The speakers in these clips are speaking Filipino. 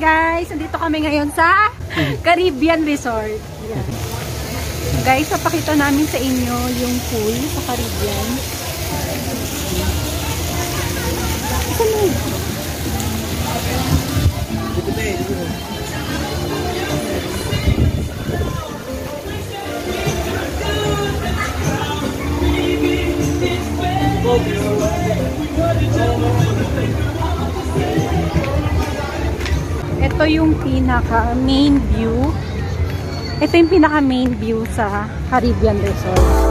guys! Andito kami ngayon sa Caribbean Resort. Yan. Guys, papakita namin sa inyo yung pool sa Caribbean. Isa mo. Ito yung pinaka main view. Ito yung pinaka main view sa Caribbean Resort.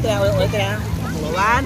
teo, oleh teo, luan.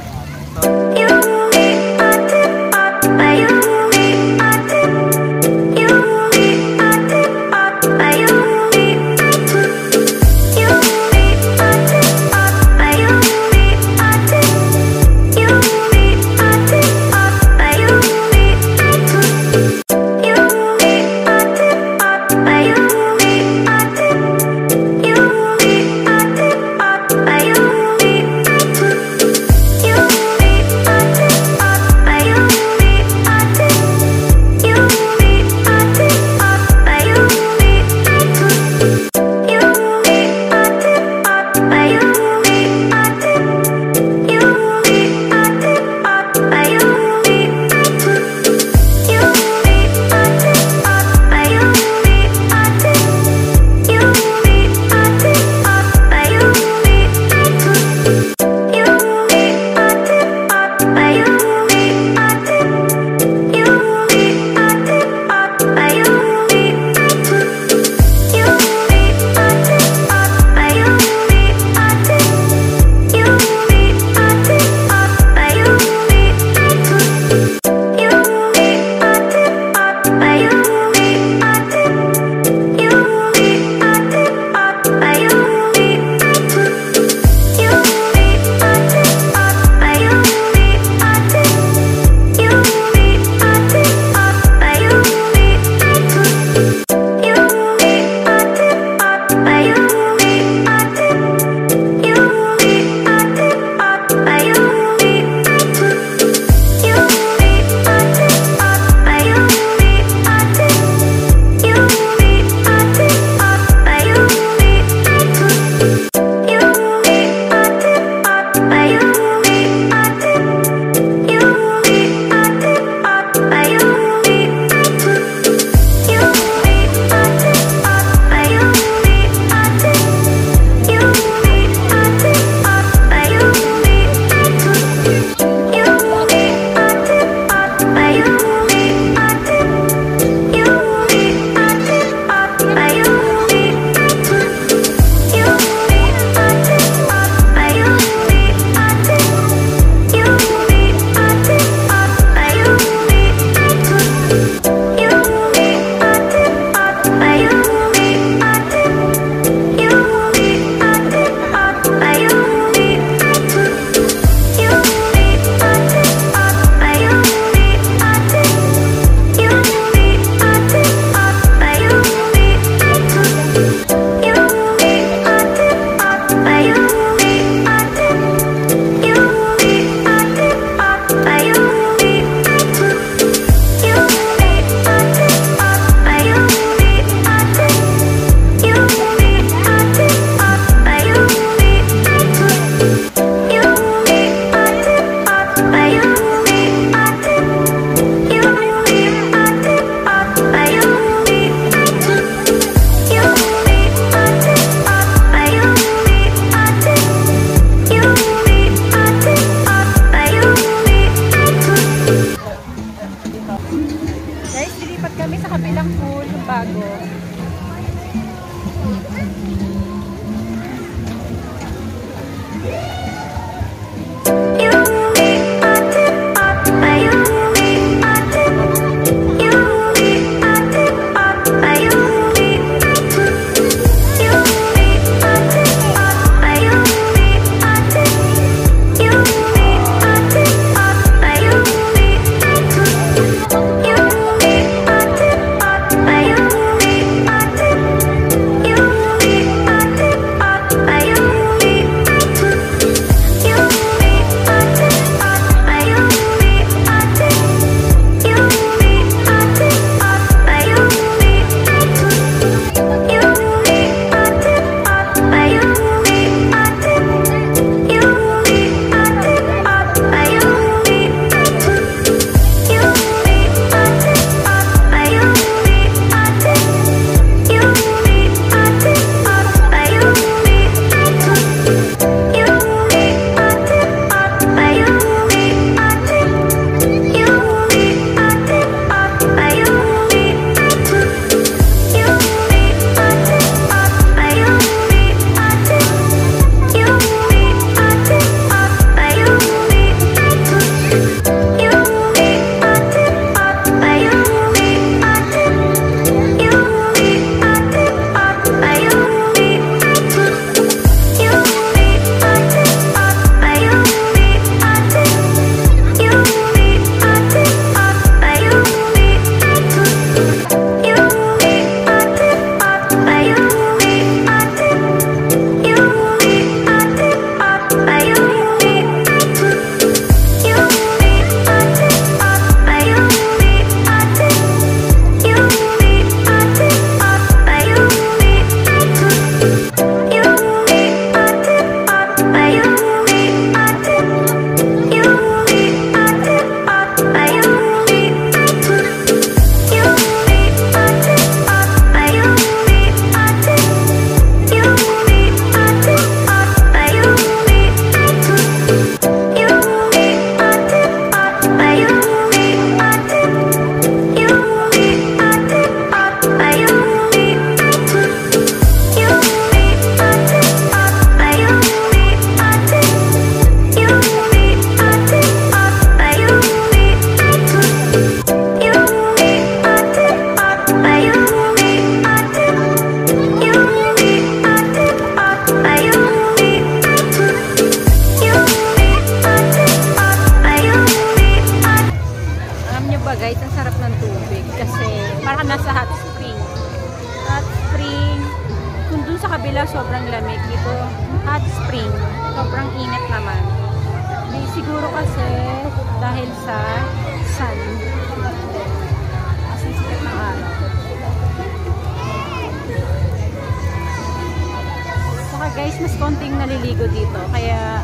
konting naliligo dito. Kaya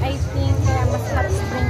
I think kaya mas hot spring